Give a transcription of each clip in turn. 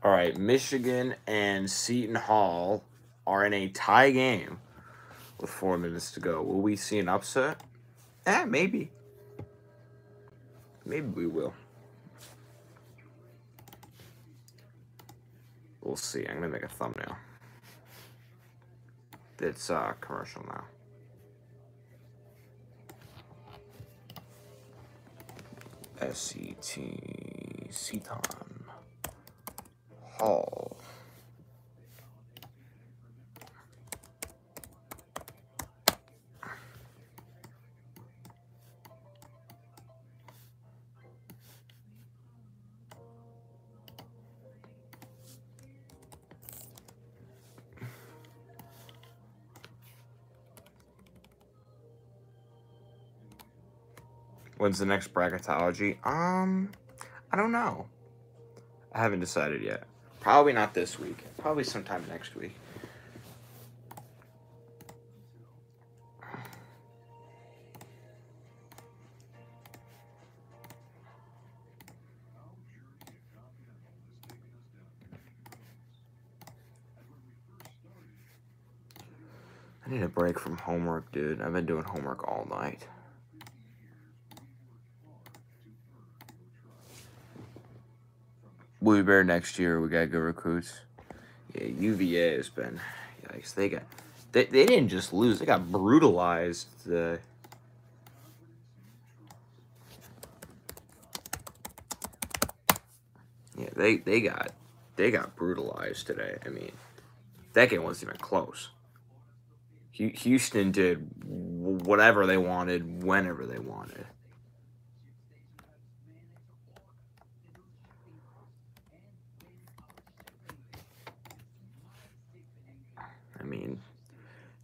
All right, Michigan and Seton Hall are in a tie game with four minutes to go. Will we see an upset? Eh, maybe. Maybe we will. We'll see. I'm gonna make a thumbnail. It's uh commercial now. S E T Seton Hall. When's the next bracketology? Um, I don't know. I haven't decided yet. Probably not this week. Probably sometime next week. I need a break from homework, dude. I've been doing homework all night. We'll be better next year. We got good recruits. Yeah, UVA has been. Yikes! They got. They, they didn't just lose. They got brutalized. The. Yeah, they they got they got brutalized today. I mean, that game wasn't even close. Houston did whatever they wanted, whenever they wanted. I mean,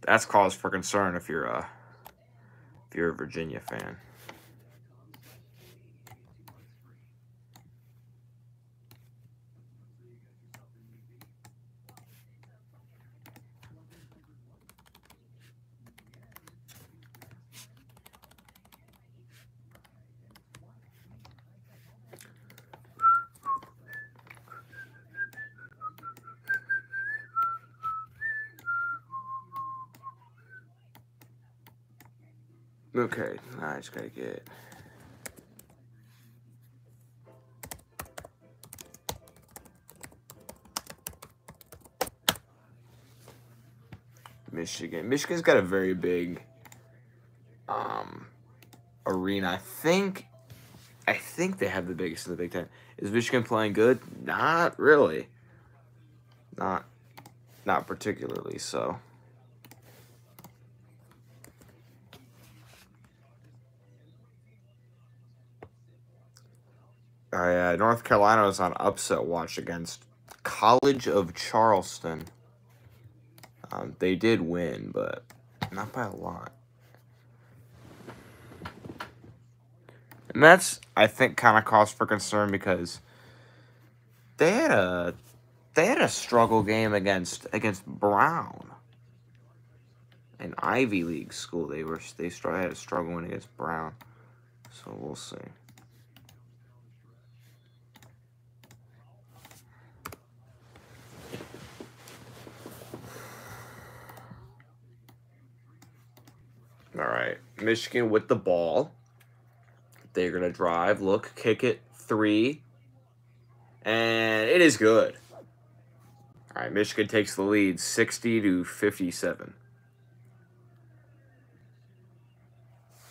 that's cause for concern if you're a if you're a Virginia fan. Okay, now I just gotta get. Michigan. Michigan's got a very big um arena. I think I think they have the biggest in the Big Ten. Is Michigan playing good? Not really. Not not particularly so. Uh, North Carolina was on upset watch against College of Charleston. Um, they did win, but not by a lot. And that's, I think, kind of cause for concern because they had a they had a struggle game against against Brown, an Ivy League school. They were they had a struggle against Brown, so we'll see. All right. Michigan with the ball. They're going to drive, look, kick it, three. And it is good. All right. Michigan takes the lead 60 to 57.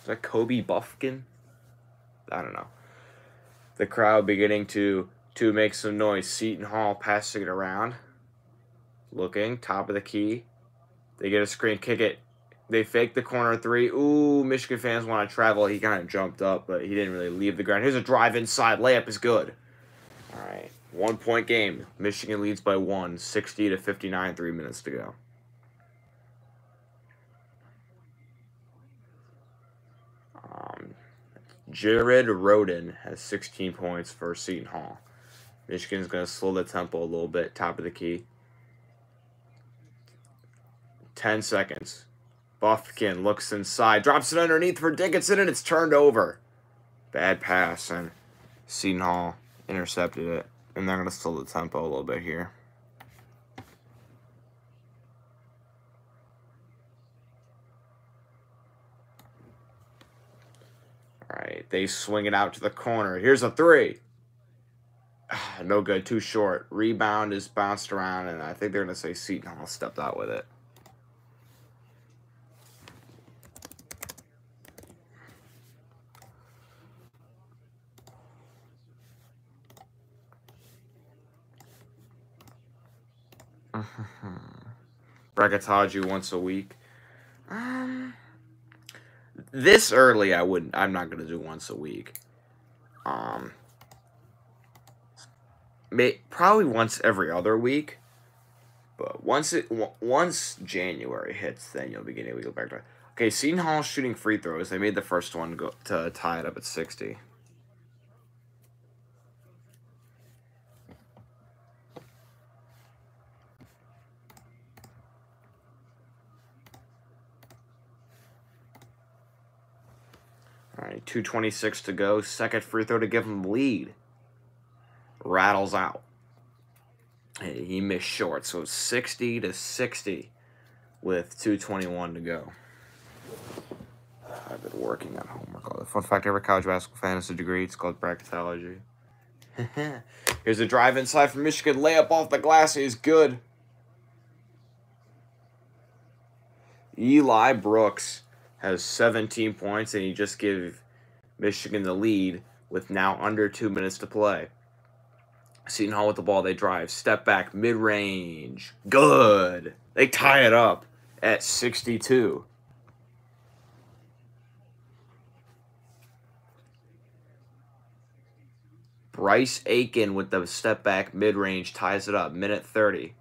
Is that Kobe Bufkin? I don't know. The crowd beginning to to make some noise. Seton Hall passing it around. Looking, top of the key. They get a screen, kick it, they fake the corner three. Ooh, Michigan fans want to travel. He kind of jumped up, but he didn't really leave the ground. Here's a drive inside. Layup is good. All right. One point game. Michigan leads by one, 60 to 59, three minutes to go. Um, Jared Rhoden has 16 points for Seton Hall. Michigan's going to slow the tempo a little bit, top of the key. 10 seconds. Bufkin looks inside, drops it underneath for Dickinson, and it's turned over. Bad pass, and Seton Hall intercepted it. And they're going to slow the tempo a little bit here. All right, they swing it out to the corner. Here's a three. no good, too short. Rebound is bounced around, and I think they're going to say Seton Hall stepped out with it. Bracketology once a week. Um, this early, I wouldn't. I'm not gonna do once a week. Um, may probably once every other week. But once it once January hits, then you'll be getting we go back to. Okay, Seton Hall shooting free throws. They made the first one go to tie it up at sixty. 226 to go. Second free throw to give him the lead. Rattles out. He missed short, so 60 to 60 with 221 to go. I've been working on homework. The Fun fact, every college basketball fan has a degree. It's called bracketology. Here's a drive inside from Michigan. Layup off the glass is good. Eli Brooks has 17 points, and he just gave Michigan the lead with now under two minutes to play. Seton Hall with the ball, they drive, step back, mid range, good. They tie it up at 62. Bryce Aiken with the step back mid range ties it up, minute 30.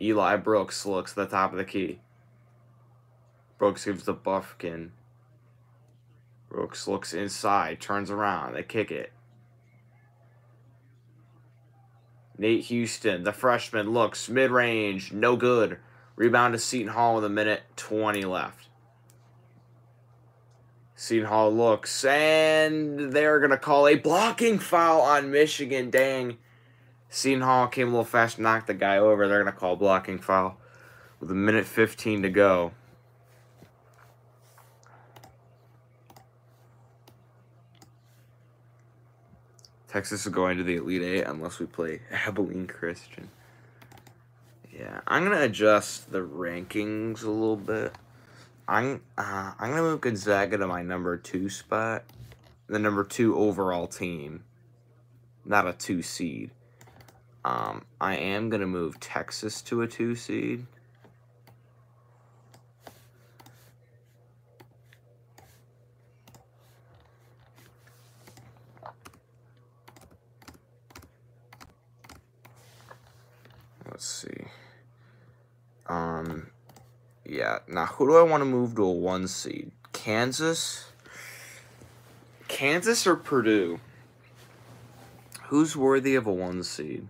Eli Brooks looks at the top of the key. Brooks gives the Bufkin. Brooks looks inside, turns around, they kick it. Nate Houstan, the freshman, looks mid range, no good. Rebound to Seton Hall with a minute 20 left. Seton Hall looks, and they're going to call a blocking foul on Michigan. Dang. Seton Hall came a little fast, knocked the guy over. They're going to call blocking foul with a minute 15 to go. Texas is going to the Elite Eight unless we play Abilene Christian. Yeah, I'm gonna adjust the rankings a little bit. I'm uh, I'm gonna move Gonzaga to my number two spot, the number two overall team, not a two seed. Um, I am gonna move Texas to a two seed. Let's see. Um, yeah. Now, who do I want to move to a one seed? Kansas? Kansas or Purdue? Who's worthy of a one seed?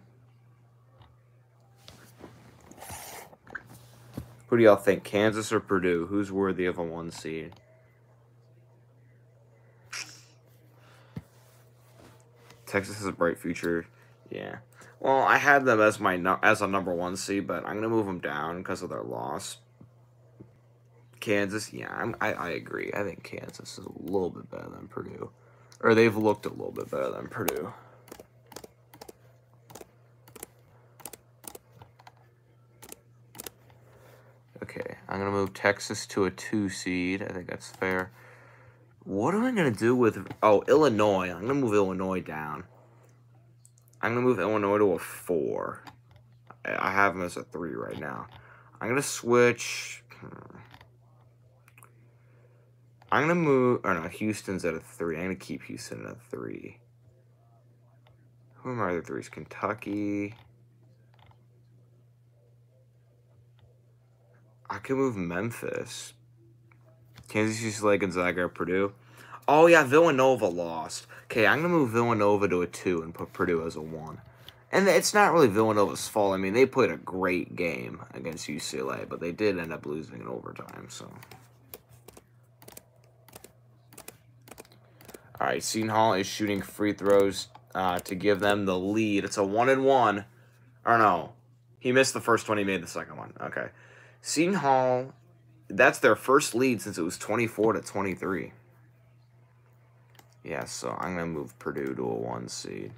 Who do y'all think? Kansas or Purdue? Who's worthy of a one seed? Texas has a bright future. Yeah. Well, I had them as my as a number one seed, but I'm gonna move them down because of their loss. Kansas, yeah, I'm, I I agree. I think Kansas is a little bit better than Purdue, or they've looked a little bit better than Purdue. Okay, I'm gonna move Texas to a two seed. I think that's fair. What am I gonna do with? Oh, Illinois. I'm gonna move Illinois down. I'm going to move Illinois to a 4. I have them as a 3 right now. I'm going to switch... Hmm. I'm going to move... Or no, Houston's at a 3. I'm going to keep Houston at a 3. Who are my other threes? Kentucky... I can move Memphis. Kansas City, Gonzaga, Purdue. Oh, yeah, Villanova lost. Okay, I'm going to move Villanova to a 2 and put Purdue as a 1. And it's not really Villanova's fault. I mean, they played a great game against UCLA, but they did end up losing in overtime, so... Alright, Seton Hall is shooting free throws uh, to give them the lead. It's a one and one. Or no, he missed the first one. He made the second one. Okay, Seton Hall. That's their first lead since it was twenty four to twenty three. Yeah, so I'm gonna move Purdue to a one seed.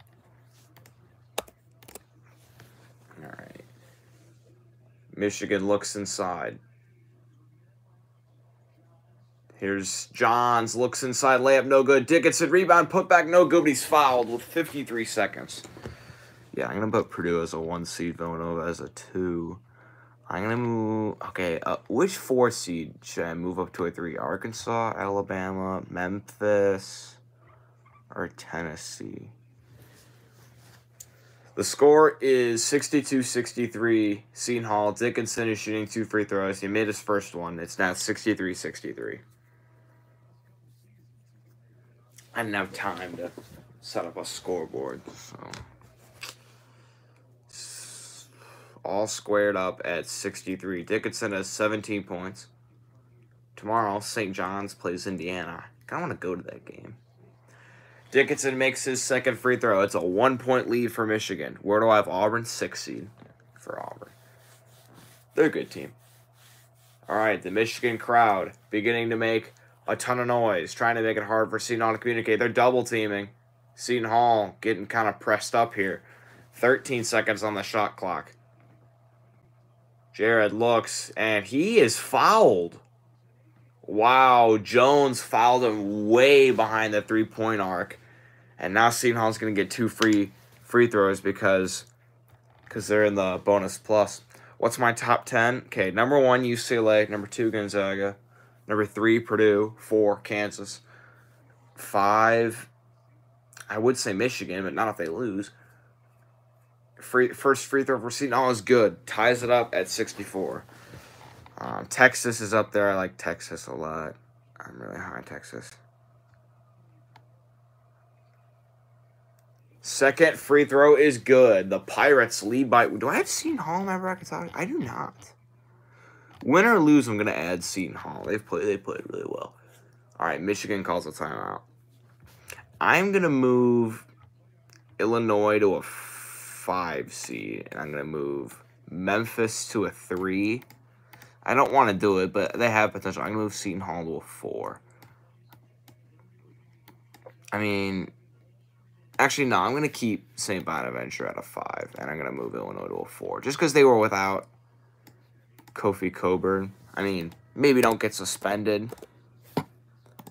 All right. Michigan looks inside. Here's Johns, looks inside, layup no good. Dickinson, rebound, put back no good, but he's fouled with 53 seconds. Yeah, I'm going to put Purdue as a one seed, Villanova as a two. I'm going to move, okay, uh, which four seed should I move up to a three? Arkansas, Alabama, Memphis, or Tennessee? The score is 62-63. Seton Hall. Dickinson is shooting two free throws. He made his first one. It's now 63-63. I didn't have time to set up a scoreboard, so all squared up at 63. Dickinson has 17 points. Tomorrow, St. John's plays Indiana. I want to go to that game. Dickinson makes his second free throw. It's a one point lead for Michigan. Where do I have Auburn? Six seed for Auburn. They're a good team. All right, the Michigan crowd beginning to make a ton of noise, trying to make it hard for Seton Hall to communicate. They're double teaming. Seton Hall getting kind of pressed up here. 13 seconds on the shot clock. Jared looks, and he is fouled. Wow, Jones fouled him way behind the three point arc. And now Seton going to get two free free throws because because they're in the bonus plus. What's my top 10? Okay, number one, UCLA. Number two, Gonzaga. Number three, Purdue. Four, Kansas. Five, I would say Michigan, but not if they lose. Free First free throw for Seton Hall is good. Ties it up at 64. Um, Texas is up there. I like Texas a lot. I'm really high on Texas. Second free throw is good. The Pirates lead by. Do I have Seton Hall in my bracket? I do not. Win or lose, I'm gonna add Seton Hall. They've played. They played really well. All right, Michigan calls a timeout. I'm gonna move Illinois to a five seed, and I'm gonna move Memphis to a three. I don't want to do it, but they have potential. I'm gonna move Seton Hall to a four. I mean, Actually, no, I'm going to keep St. Bonaventure at a 5, and I'm going to move Illinois to a 4. Just because they were without Kofi Cockburn. I mean, maybe don't get suspended,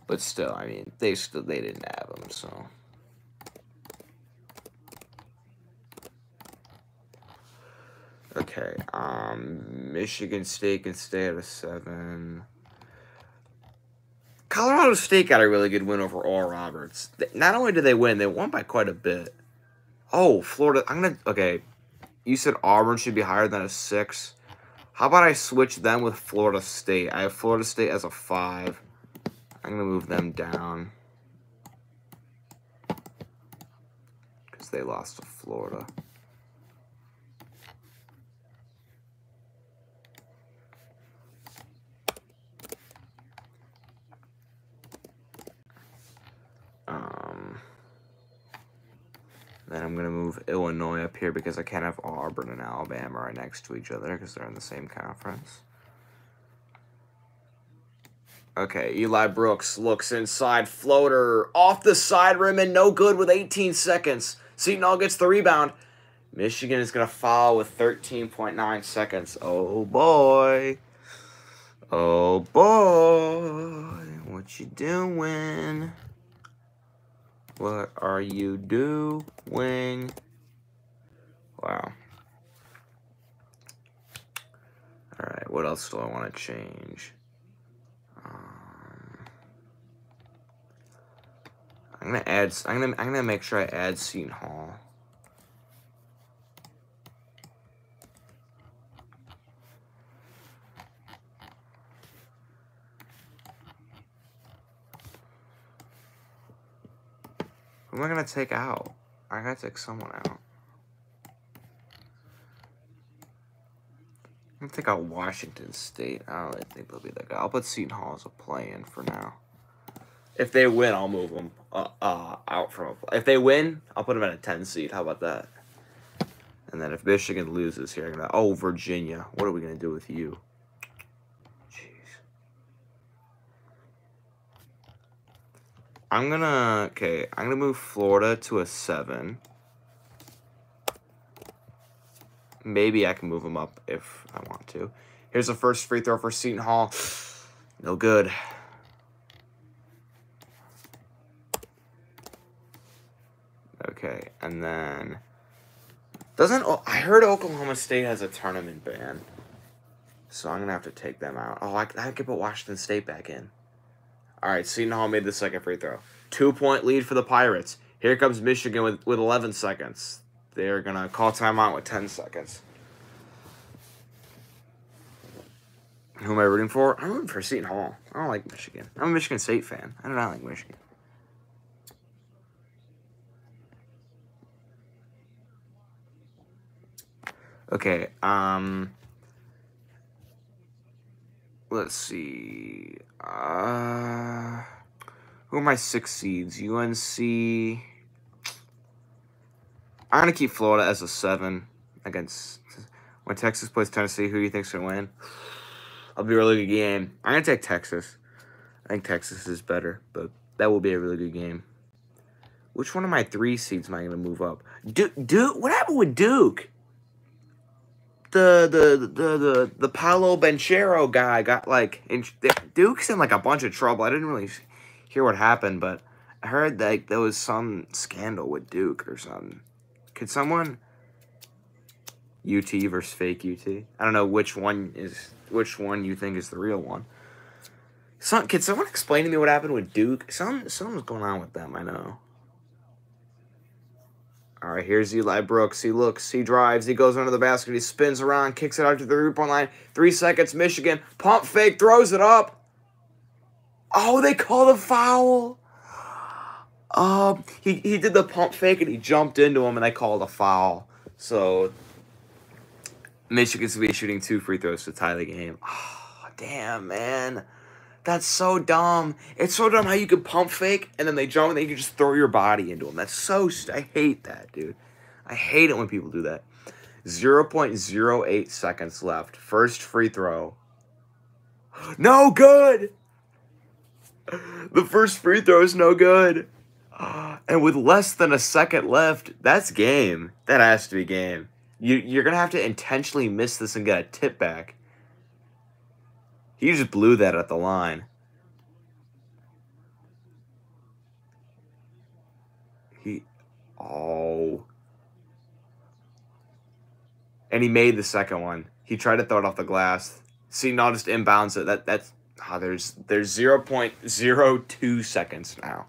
but still, I mean, they still they didn't have him, so. Okay, um, Michigan State can stay at a 7. Colorado State got a really good win over Oral Roberts. Not only did they win, they won by quite a bit. Oh, Florida. I'm going to. Okay. You said Auburn should be higher than a six. How about I switch them with Florida State? I have Florida State as a five. I'm going to move them down. Because they lost to Florida. Then I'm going to move Illinois up here because I can't have Auburn and Alabama right next to each other because they're in the same conference. Okay, Eli Brooks looks inside. Floater off the side rim and no good with 18 seconds. Seton Hall gets the rebound. Michigan is going to foul with 13.9 seconds. Oh, boy. Oh, boy. What you doing? What are you doing? Wow. Alright, what else do I want to change? Um, I'm gonna add. I'm gonna. I'm gonna make sure I add Seton Hall. Who am I gonna take out? I gotta take someone out. I'm gonna take out Washington State. I don't really think they'll be that guy. I'll put Seton Hall as a play-in for now. If they win, I'll move them uh, uh, out from. If they win, I'll put them at a ten seed. How about that? And then if Michigan loses here, I'm gonna oh Virginia. What are we gonna do with you? Jeez. I'm gonna okay. I'm gonna move Florida to a seven. Maybe I can move them up if I want to. Here's the first free throw for Seton Hall. No good. Okay, and then doesn't I heard Oklahoma State has a tournament ban, so I'm gonna have to take them out. Oh, I, I could put Washington State back in. All right, Seton Hall made the second free throw. Two point lead for the Pirates. Here comes Michigan with, with 11 seconds. They're gonna call timeout with 10 seconds. Who am I rooting for? I'm rooting for Seton Hall. I don't like Michigan. I'm a Michigan State fan. I do not like Michigan. Okay, um let's see. Uh who are my six seeds? UNC I'm gonna keep Florida as a seven against when Texas plays Tennessee. Who do you think's gonna win? I'll be a really good game. I'm gonna take Texas. I think Texas is better, but that will be a really good game. Which one of my three seeds am I gonna move up? Duke. Duke. What happened with Duke? The the the the the Paolo Banchero guy got like in, Duke's in like a bunch of trouble. I didn't really hear what happened, but I heard like there was some scandal with Duke or something. Could someone UT versus fake UT? I don't know which one is which one you think is the real one. Some, can someone explain to me what happened with Duke? Some something's going on with them. I know. All right, here's Eli Brooks. He looks, he drives, he goes under the basket, he spins around, kicks it out to the point line. Three seconds, Michigan. Pump fake, throws it up. Oh, they call the foul. Um, he, he did the pump fake and he jumped into him and they called a foul. So, Michigan's to be shooting two free throws to tie the game. Oh, damn, man. That's so dumb. It's so dumb how you can pump fake and then they jump and then you can just throw your body into them. That's so. I hate that, dude. I hate it when people do that. 0.08 seconds left. First free throw. No good. The first free throw is no good. And with less than a second left, that's game. That has to be game. You, you're going to have to intentionally miss this and get a tip back. He just blew that at the line. He, oh. And he made the second one. He tried to throw it off the glass. See, not just inbounds it. That that's oh, there's there's zero point zero two seconds now.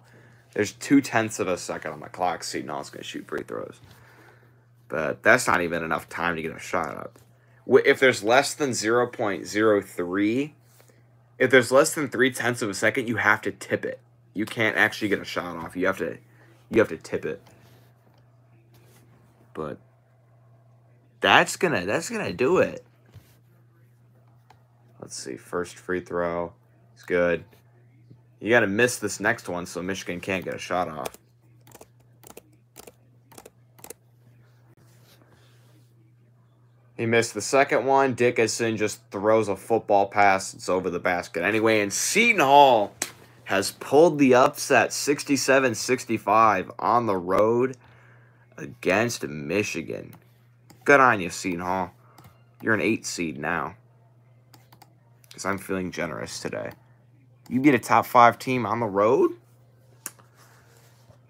There's two tenths of a second on the clock. See, it's gonna shoot free throws. But that's not even enough time to get a shot up. If there's less than zero point zero three, if there's less than three tenths of a second, you have to tip it. You can't actually get a shot off. You have to, you have to tip it. But that's gonna that's gonna do it. Let's see. First free throw. It's good. You got to miss this next one so Michigan can't get a shot off. He missed the second one. Dickinson just throws a football pass. It's over the basket. Anyway, and Seton Hall has pulled the upset 67-65 on the road against Michigan. Good on you, Seton Hall. You're an 8 seed now. Because I'm feeling generous today. You beat a top 5 team on the road?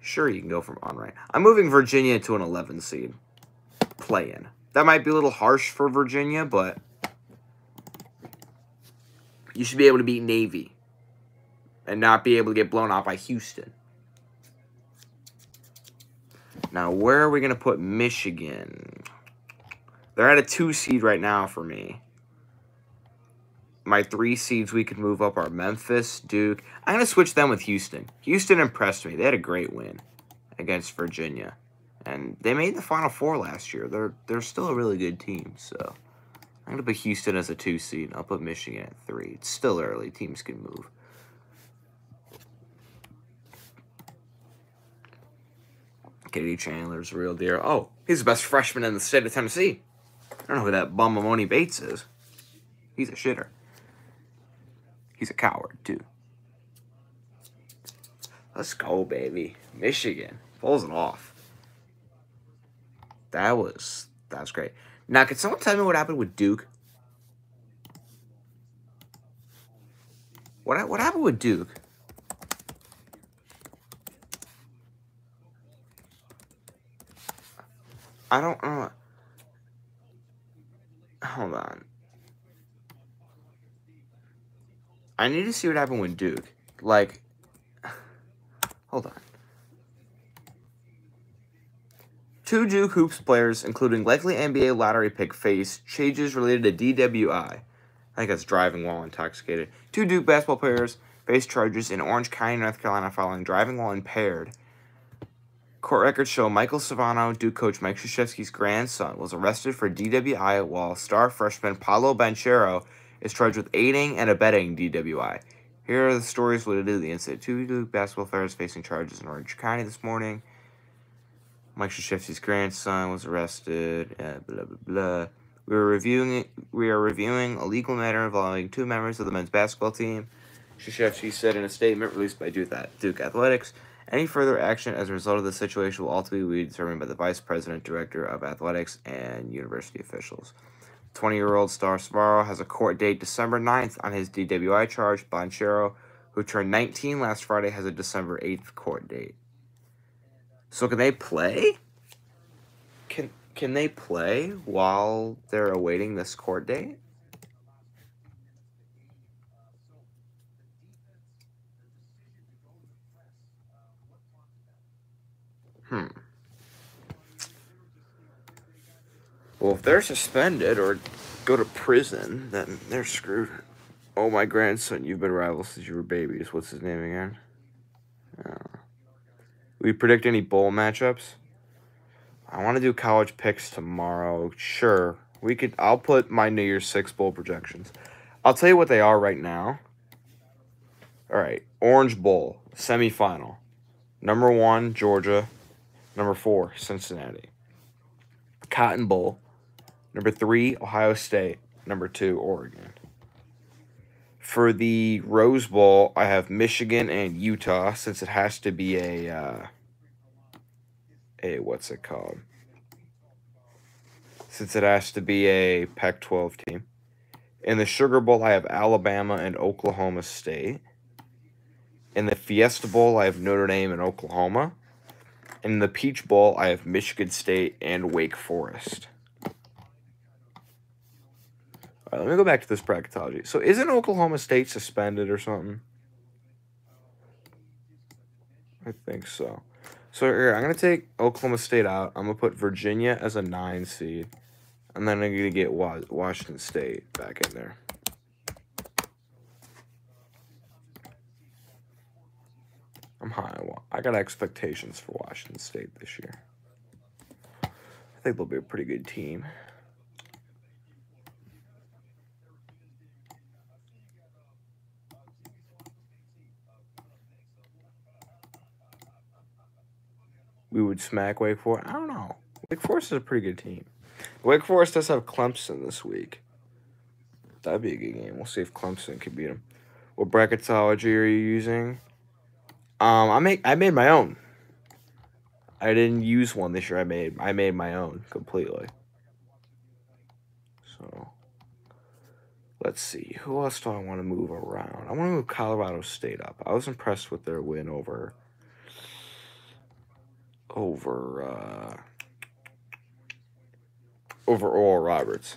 Sure, you can go from on right. I'm moving Virginia to an 11 seed. Play in. That might be a little harsh for Virginia, but you should be able to beat Navy and not be able to get blown out by Houston. Now, where are we going to put Michigan? They're at a two seed right now for me. My three seeds we could move up are Memphis, Duke. I'm going to switch them with Houston. Houston impressed me. They had a great win against Virginia. And they made the Final Four last year. They're they're still a really good team. So I'm gonna put Houston as a two seed. I'll put Michigan at three. It's still early. Teams can move. Kennedy Chandler's a real deal. Oh, he's the best freshman in the state of Tennessee. I don't know who that bum Emoni Bates is. He's a shitter. He's a coward, too. Let's go, baby. Michigan. Pulls it off. That was that was great. Now, can someone tell me what happened with Duke? What what happened with Duke? I don't know. Hold on. I need to see what happened with Duke. Like, hold on. Two Duke Hoops players, including likely NBA lottery pick, face changes related to DWI. I think that's driving while intoxicated. Two Duke basketball players face charges in Orange County, North Carolina, following driving while impaired. Court records show Michael Savarino, Duke coach Mike Krzyzewski's grandson, was arrested for DWI while star freshman Paolo Banchero is charged with aiding and abetting DWI. Here are the stories related to the incident. Two Duke basketball players facing charges in Orange County this morning. Mike Krzyzewski's grandson was arrested. Uh, blah blah blah. We are reviewing. We are reviewing a legal matter involving two members of the men's basketball team. Krzyzewski said in a statement released by Duke, Duke Athletics. Any further action as a result of the situation will ultimately be determined by the vice president, director of athletics, and university officials. 20 year old Star Sparrow has a court date December 9th on his DWI charge. Banchero, who turned 19 last Friday, has a December 8th court date. So can they play? Can can they play while they're awaiting this court date? Hmm. Well, if they're suspended or go to prison, then they're screwed. Oh, my grandson, you've been rivals since you were babies. What's his name again? Uh, we predict any bowl matchups? I want to do college picks tomorrow. Sure. We could I'll put my New Year's Six bowl projections. I'll tell you what they are right now. All right. Orange Bowl, semifinal. Number one, Georgia. Number four, Cincinnati. Cotton Bowl. Number three, Ohio State. Number two, Oregon. For the Rose Bowl, I have Michigan and Utah since it has to be a uh, a what's it called? Since it has to be a Pac-12 team. In the Sugar Bowl, I have Alabama and Oklahoma State. In the Fiesta Bowl, I have Notre Dame and Oklahoma. In the Peach Bowl, I have Michigan State and Wake Forest. All right, let me go back to this bracketology. So isn't Oklahoma State suspended or something? I think so. So here, I'm going to take Oklahoma State out. I'm going to put Virginia as a 9 seed. And then I'm going to get Washington State back in there. I'm high. I got expectations for Washington State this year. I think they'll be a pretty good team. We would smack Wake Forest. I don't know. Wake Forest is a pretty good team. Wake Forest does have Clemson this week. That'd be a good game. We'll see if Clemson can beat them. What bracketology are you using? Um, I make I made my own. I didn't use one this year. I made I made my own completely. So let's see. Who else do I want to move around? I want to move Colorado State up. I was impressed with their win over over uh, over Oral Roberts.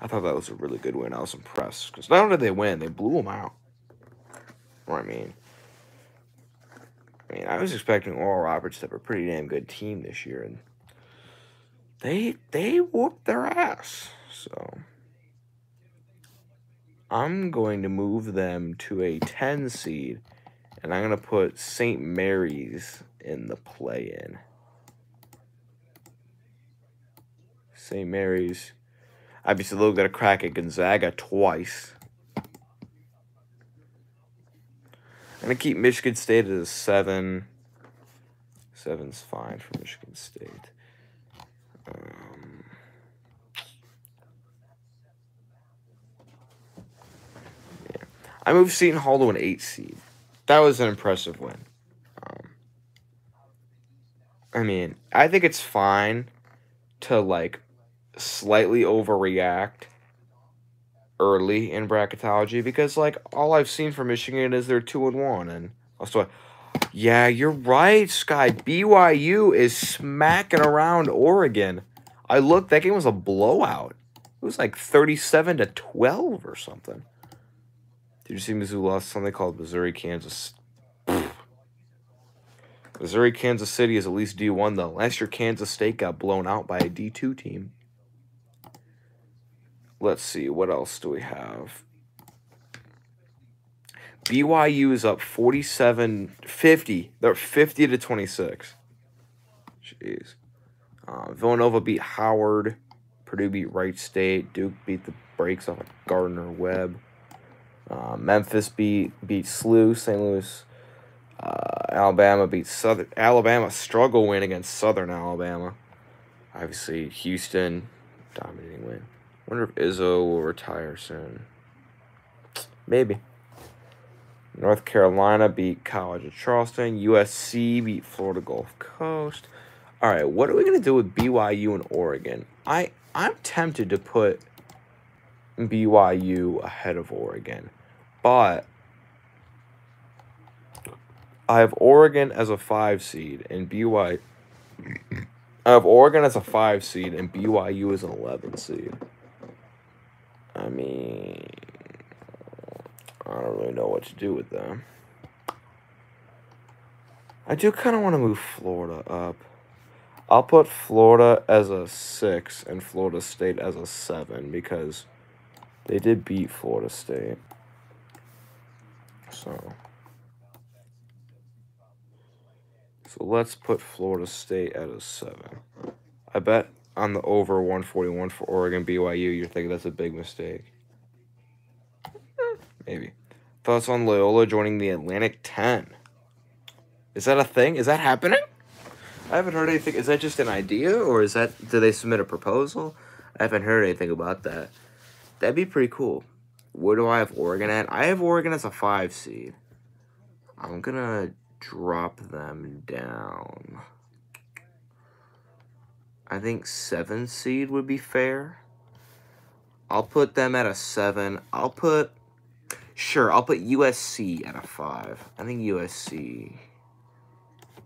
I thought that was a really good win. I was impressed because not only did they win, they blew them out. Or I mean, I mean, I was expecting Oral Roberts to have a pretty damn good team this year, and they they whooped their ass. So I'm going to move them to a 10 seed, and I'm going to put St. Mary's in the play-in. St. Mary's. Obviously, they'll get a crack at Gonzaga twice. I'm going to keep Michigan State at a 7. Seven's fine for Michigan State. Um, yeah. I moved Seton Hall to an eight seed. That was an impressive win. Um, I mean, I think it's fine to like slightly overreact early in bracketology because like all I've seen from Michigan is they're two and one and also yeah, you're right, Sky. BYU is smacking around Oregon. I looked, that game was a blowout. It was like 37 to 12 or something. Did you see Mizzou lost something called Missouri, Kansas? Missouri, Kansas City is at least D1, though. Last year, Kansas State got blown out by a D2 team. Let's see, what else do we have? BYU is up 47 50. They're 50 to 26. Jeez. Uh, Villanova beat Howard. Purdue beat Wright State. Duke beat the brakes off of Gardner Webb. Uh, Memphis beat beat SLU. St. Louis. Uh, Alabama beat Southern. Alabama struggle win against Southern Alabama. Obviously, Houston dominating win. Wonder if Izzo will retire soon. Maybe. North Carolina beat College of Charleston. USC beat Florida Gulf Coast. All right, what are we gonna do with BYU and Oregon? I I'm tempted to put BYU ahead of Oregon, but I have Oregon as a five seed and BYU. I have Oregon as a five seed and BYU as an eleven seed. I mean, I don't really know what to do with them. I do kind of want to move Florida up. I'll put Florida as a six and Florida State as a seven because they did beat Florida State. So. So let's put Florida State at a seven. I bet on the over 141 for Oregon BYU, you're thinking that's a big mistake. Maybe. Thoughts on Loyola joining the Atlantic 10? Is that a thing? Is that happening? I haven't heard anything. Is that just an idea, or is that do they submit a proposal? I haven't heard anything about that. That'd be pretty cool. Where do I have Oregon at? I have Oregon as a five seed. I'm gonna drop them down. I think seven seed would be fair. I'll put them at a seven. I'll put Sure, I'll put USC at a 5. I think USC...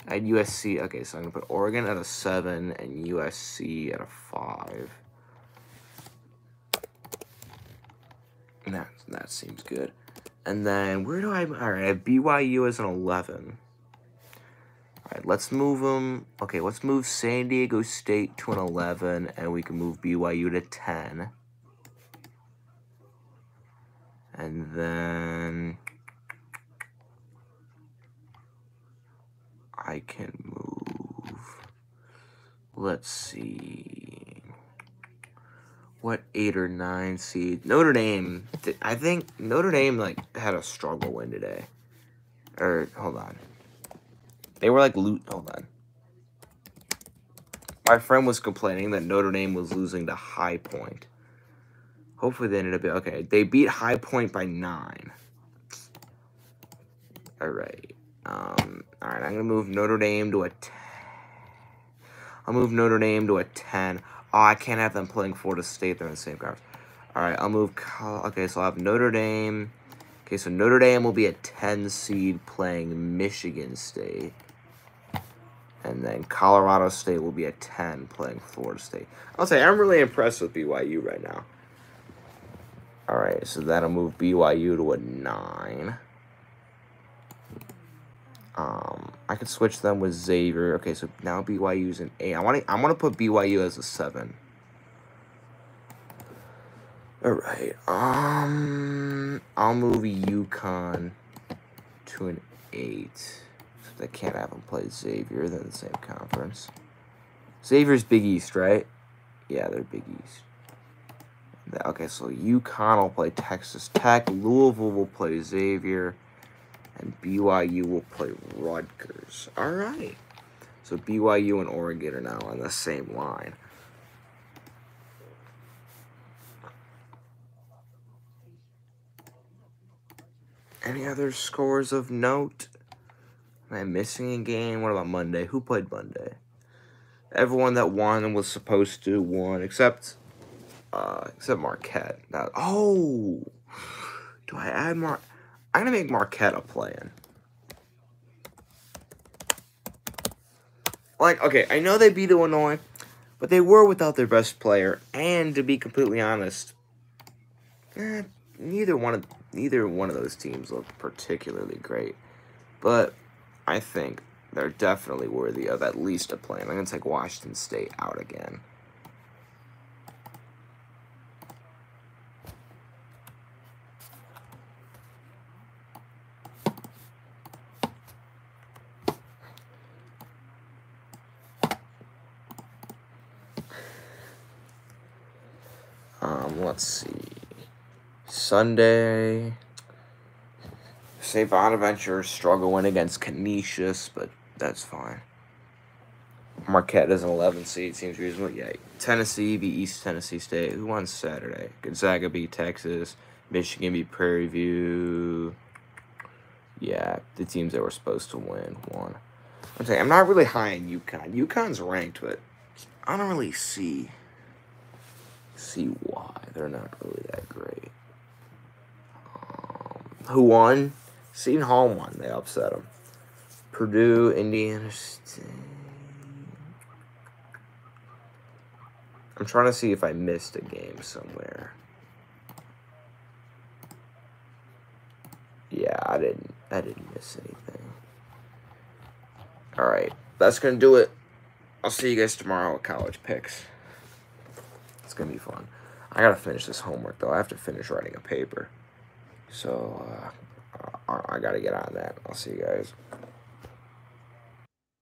I had USC... Okay, so I'm to put Oregon at a 7 and USC at a 5. That, that seems good. And then, where do I... Alright, BYU as an 11. Alright, let's move them... Okay, let's move San Diego State to an 11, and we can move BYU to 10. And then I can move. Let's see. What eight or nine seed? Notre Dame. I think Notre Dame like had a struggle win today. Or hold on. They were like loot. Hold on. My friend was complaining that Notre Dame was losing to High Point. Hopefully they ended up... Okay, they beat High Point by 9. Alright. Um, Alright, I'm going to move Notre Dame to a 10. I'll move Notre Dame to a 10. Oh, I can't have them playing Florida State. They're in the same conference. Alright, I'll move... Okay, so I'll have Notre Dame... Okay, so Notre Dame will be a 10 seed playing Michigan State. And then Colorado State will be a 10 playing Florida State. I'll say I'm really impressed with BYU right now. All right, so that'll move BYU to a 9. Um, I could switch them with Xavier. Okay, so now BYU's an 8. I want to I want to put BYU as a 7. All right. Um, I'll move UConn to an 8. So they can't have them play Xavier. They're in the same conference. Xavier's Big East, right? Yeah, they're Big East. Okay, so UConn will play Texas Tech, Louisville will play Xavier, and BYU will play Rutgers. All right. So BYU and Oregon are now on the same line. Any other scores of note? Am I missing a game? What about Monday? Who played Monday? Everyone that won was supposed to won, except uh, except Marquette. Now, oh, do I add Mar? I'm gonna make Marquette a play-in. Like, okay, I know they beat Illinois, but they were without their best player, and to be completely honest, eh, neither one of neither one of those teams looked particularly great. But I think they're definitely worthy of at least a play. I'm gonna take Washington State out again. Um, let's see. Sunday. St. Bonaventure struggling against Canisius, but that's fine. Marquette is an 11 seed, seems reasonable. Yeah, Tennessee beat East Tennessee State. Who won Saturday? Gonzaga beat Texas. Michigan beat Prairie View. Yeah, the teams that were supposed to win won. I'm saying I'm not really high in UConn. UConn's ranked, but I don't really see see why they're not really that great. Um, who won? Seton Hall won. They upset them. Purdue, Indiana State. I'm trying to see if I missed a game somewhere. Yeah, I didn't. I didn't miss anything. All right, that's gonna do it. I'll see you guys tomorrow at college picks. It's gonna be fun. I gotta finish this homework though. I have to finish writing a paper. So uh, I, I gotta get on that. I'll see you guys.